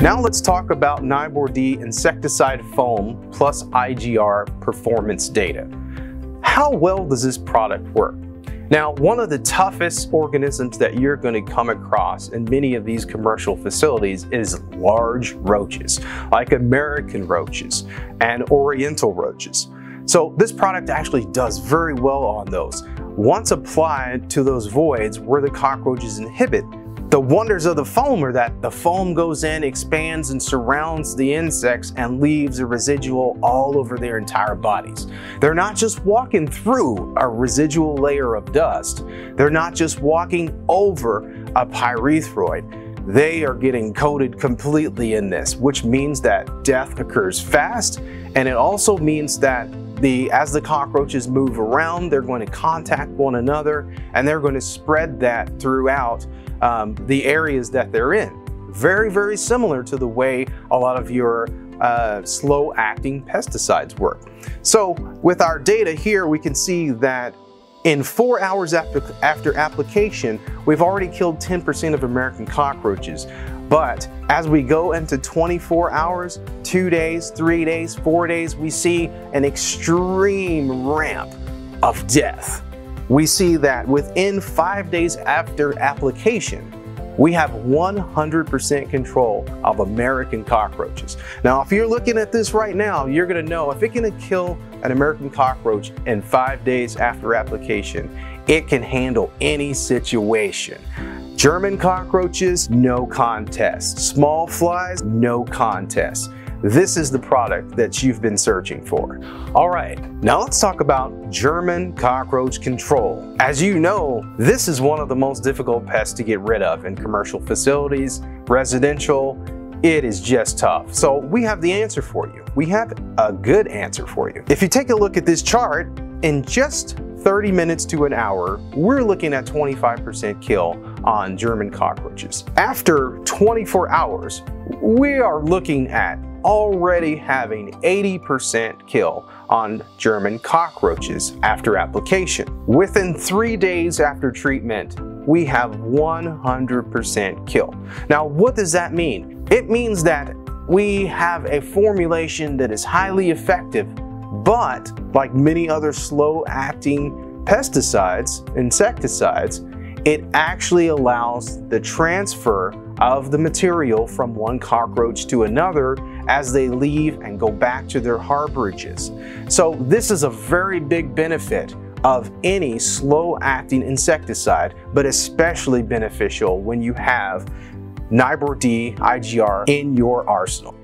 Now let's talk about Nibor-D insecticide foam plus IGR performance data. How well does this product work? Now, one of the toughest organisms that you're going to come across in many of these commercial facilities is large roaches, like American roaches and Oriental roaches. So this product actually does very well on those. Once applied to those voids where the cockroaches inhibit, the wonders of the foam are that the foam goes in, expands, and surrounds the insects and leaves a residual all over their entire bodies. They're not just walking through a residual layer of dust. They're not just walking over a pyrethroid they are getting coated completely in this, which means that death occurs fast, and it also means that the, as the cockroaches move around, they're going to contact one another, and they're going to spread that throughout um, the areas that they're in. Very, very similar to the way a lot of your uh, slow acting pesticides work. So with our data here, we can see that in four hours after, after application, we've already killed 10% of American cockroaches. But as we go into 24 hours, two days, three days, four days, we see an extreme ramp of death we see that within five days after application, we have 100% control of American cockroaches. Now, if you're looking at this right now, you're gonna know if it can kill an American cockroach in five days after application, it can handle any situation. German cockroaches, no contest. Small flies, no contest. This is the product that you've been searching for. All right, now let's talk about German cockroach control. As you know, this is one of the most difficult pests to get rid of in commercial facilities, residential, it is just tough. So we have the answer for you. We have a good answer for you. If you take a look at this chart, in just 30 minutes to an hour, we're looking at 25% kill on German cockroaches. After 24 hours, we are looking at already having 80% kill on German cockroaches after application. Within three days after treatment, we have 100% kill. Now, what does that mean? It means that we have a formulation that is highly effective, but like many other slow acting pesticides, insecticides, it actually allows the transfer of the material from one cockroach to another as they leave and go back to their harborages. So this is a very big benefit of any slow acting insecticide, but especially beneficial when you have Nibor D IGR in your arsenal.